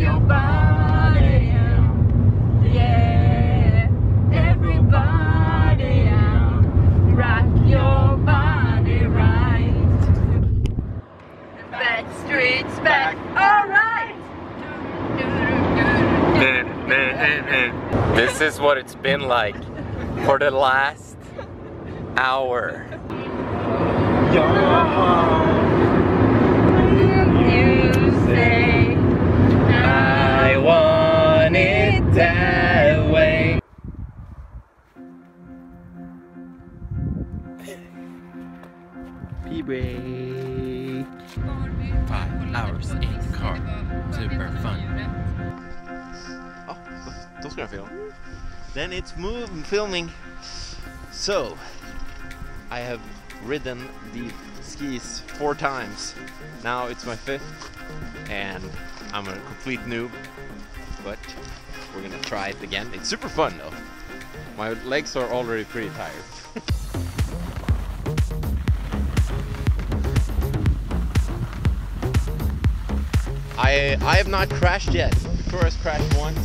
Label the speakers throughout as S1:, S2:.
S1: your body out. Yeah, everybody out. Rock your body right. Back streets back. Alright.
S2: This is what it's been like for the last hour. Pee break. Five hours in the car. Super fun.
S3: Ja, då, jag filma. Then it's move filming. So, I have ridden the skis four times. Now it's my fifth, and I'm a complete noob. But we're gonna try it again. It's super fun though. My legs are already pretty tired. I I have not crashed yet. Victoria's crashed once,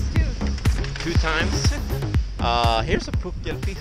S3: two times. Uh, here's a poop puckelfisk.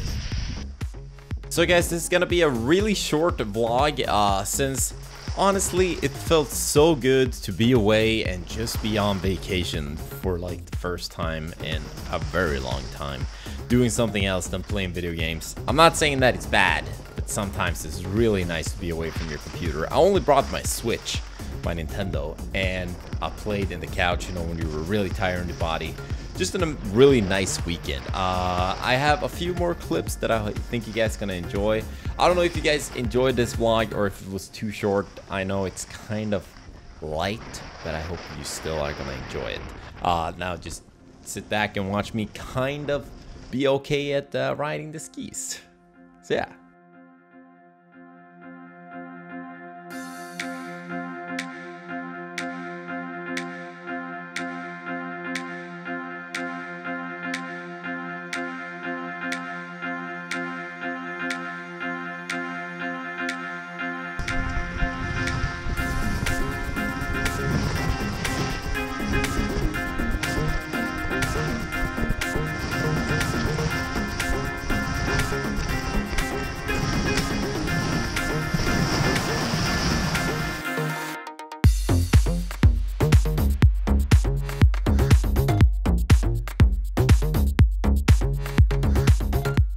S2: So guys, this is gonna be a really short vlog uh, since honestly it felt so good to be away and just be on vacation for like the first time in a very long time doing something else than playing video games. I'm not saying that it's bad, but sometimes it's really nice to be away from your computer. I only brought my Switch, my Nintendo, and I played in the couch, you know, when you were really tired in the body just in a really nice weekend. Uh, I have a few more clips that I think you guys gonna enjoy. I don't know if you guys enjoyed this vlog or if it was too short. I know it's kind of light, but I hope you still are gonna enjoy it. Uh, now just sit back and watch me kind of be okay at uh, riding the skis. So yeah.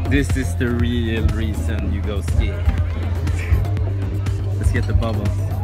S4: This is the real reason you go skiing. Let's get the bubbles.